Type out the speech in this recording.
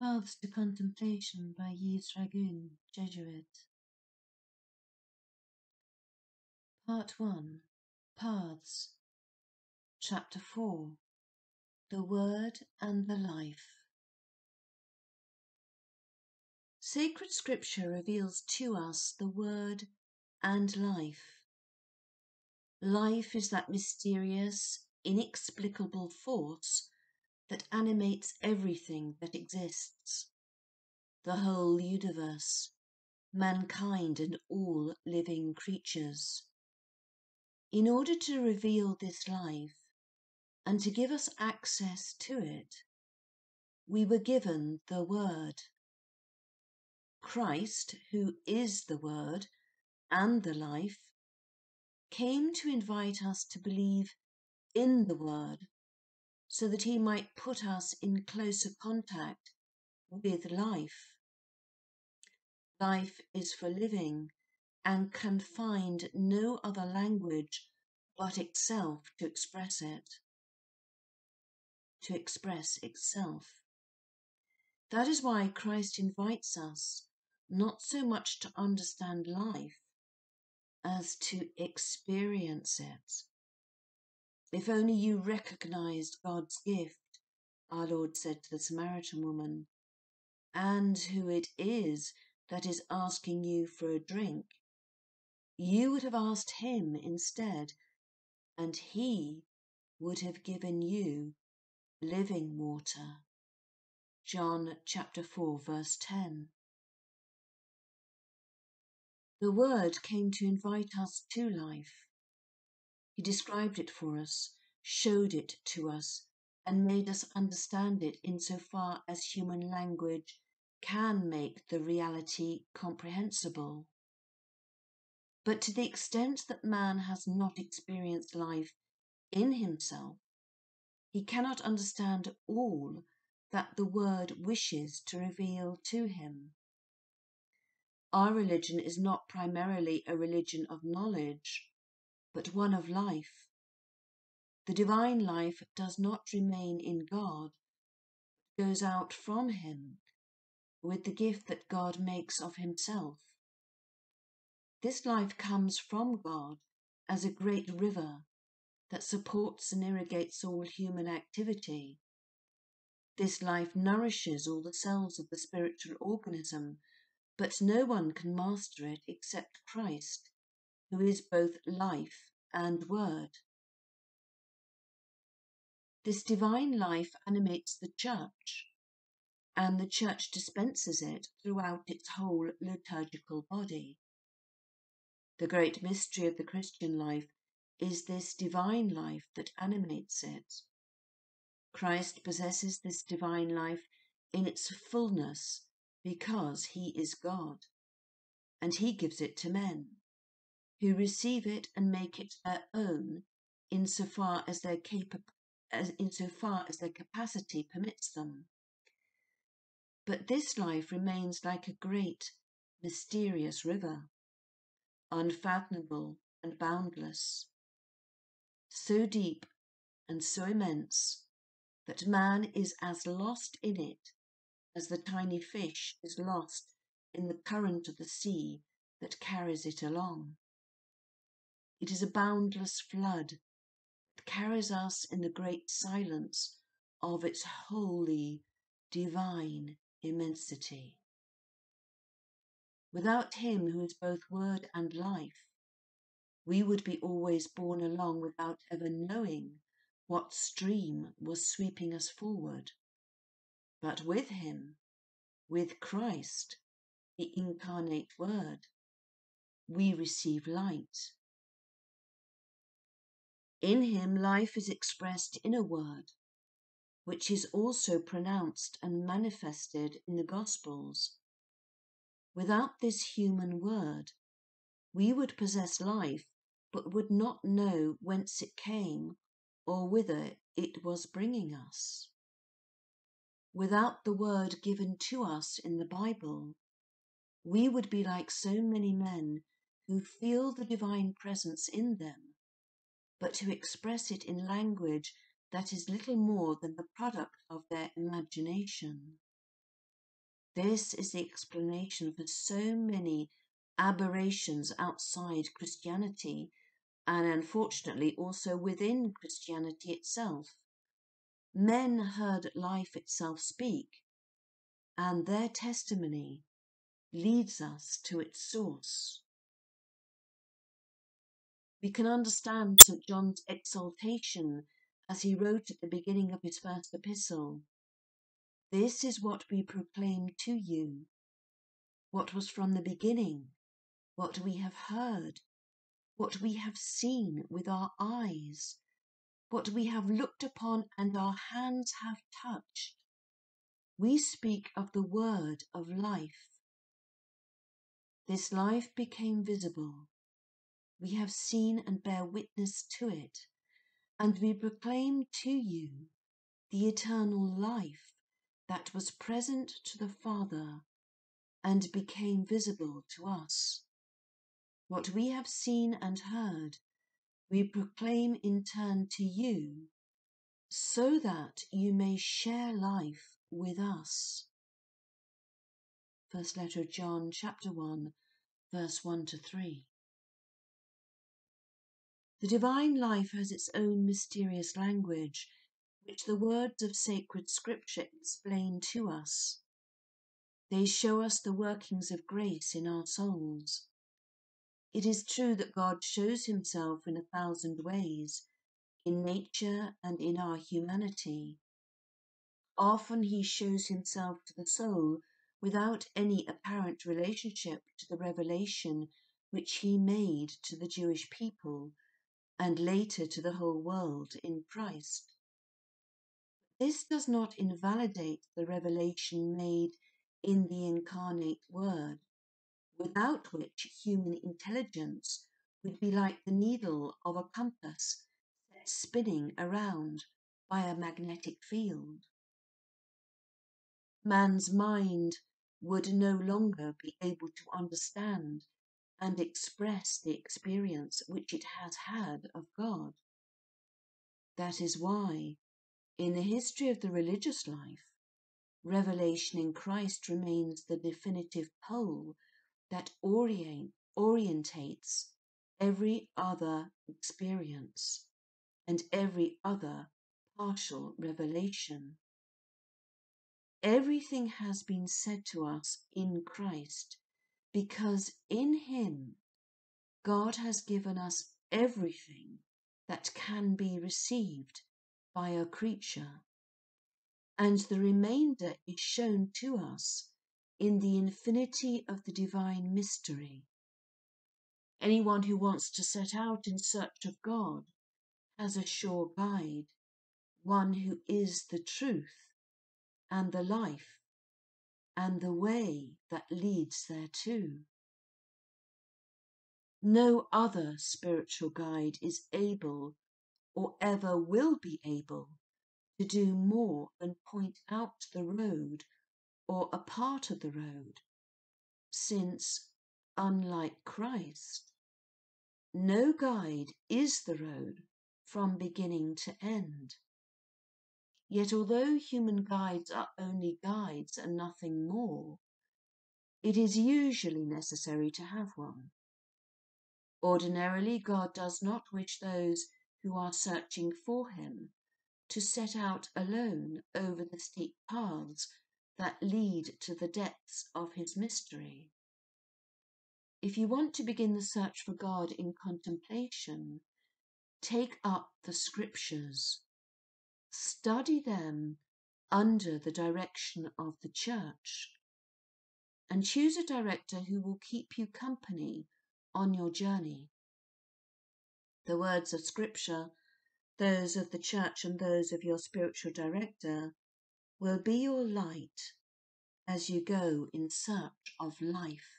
Paths to Contemplation by Yves Raguin, Jesuit. Part 1 Paths. Chapter 4 The Word and the Life. Sacred Scripture reveals to us the Word and life. Life is that mysterious, inexplicable force that animates everything that exists. The whole universe, mankind, and all living creatures. In order to reveal this life and to give us access to it, we were given the Word. Christ, who is the Word and the life, came to invite us to believe in the Word so that he might put us in closer contact with life. Life is for living and can find no other language but itself to express it, to express itself. That is why Christ invites us not so much to understand life as to experience it. If only you recognized God's gift, our Lord said to the Samaritan woman, and who it is that is asking you for a drink, you would have asked him instead, and he would have given you living water. John chapter 4, verse 10. The Word came to invite us to life. He described it for us, showed it to us, and made us understand it insofar as human language can make the reality comprehensible. But to the extent that man has not experienced life in himself, he cannot understand all that the Word wishes to reveal to him. Our religion is not primarily a religion of knowledge, but one of life. The divine life does not remain in God, but goes out from him with the gift that God makes of himself. This life comes from God as a great river that supports and irrigates all human activity. This life nourishes all the cells of the spiritual organism, but no one can master it except Christ, who is both life and word. This divine life animates the church, and the church dispenses it throughout its whole liturgical body. The great mystery of the Christian life is this divine life that animates it. Christ possesses this divine life in its fullness because he is God, and he gives it to men who receive it and make it their own insofar as their capa- as insofar as their capacity permits them. But this life remains like a great, mysterious river, unfathomable and boundless, so deep and so immense that man is as lost in it as the tiny fish is lost in the current of the sea that carries it along. It is a boundless flood that carries us in the great silence of its holy, divine immensity. Without Him who is both Word and life, we would be always borne along without ever knowing what stream was sweeping us forward. But with Him, with Christ, the incarnate Word, we receive light. In him life is expressed in a word, which is also pronounced and manifested in the Gospels. Without this human word, we would possess life, but would not know whence it came or whither it was bringing us. Without the word given to us in the Bible, we would be like so many men who feel the divine presence in them but to express it in language that is little more than the product of their imagination. This is the explanation for so many aberrations outside Christianity and unfortunately also within Christianity itself. Men heard life itself speak, and their testimony leads us to its source. We can understand St. John's exaltation as he wrote at the beginning of his first epistle. This is what we proclaim to you, what was from the beginning, what we have heard, what we have seen with our eyes, what we have looked upon and our hands have touched. We speak of the word of life. This life became visible. We have seen and bear witness to it, and we proclaim to you the eternal life that was present to the Father and became visible to us. What we have seen and heard, we proclaim in turn to you, so that you may share life with us. First letter of John, chapter 1, verse 1 to 3. The divine life has its own mysterious language, which the words of sacred scripture explain to us. They show us the workings of grace in our souls. It is true that God shows himself in a thousand ways, in nature and in our humanity. Often he shows himself to the soul without any apparent relationship to the revelation which he made to the Jewish people and later to the whole world in Christ. This does not invalidate the revelation made in the incarnate Word without which human intelligence would be like the needle of a compass set spinning around by a magnetic field. Man's mind would no longer be able to understand and express the experience which it has had of God. That is why, in the history of the religious life, revelation in Christ remains the definitive pole that orient, orientates every other experience and every other partial revelation. Everything has been said to us in Christ because in Him God has given us everything that can be received by a creature, and the remainder is shown to us in the infinity of the divine mystery. Anyone who wants to set out in search of God has a sure guide, one who is the truth and the life and the way that leads thereto. No other spiritual guide is able or ever will be able to do more than point out the road or a part of the road, since, unlike Christ, no guide is the road from beginning to end. Yet, although human guides are only guides and nothing more, it is usually necessary to have one. Ordinarily, God does not wish those who are searching for Him to set out alone over the steep paths that lead to the depths of his mystery. If you want to begin the search for God in contemplation, take up the scriptures, study them under the direction of the church, and choose a director who will keep you company on your journey. The words of scripture, those of the church and those of your spiritual director, will be your light as you go in search of life.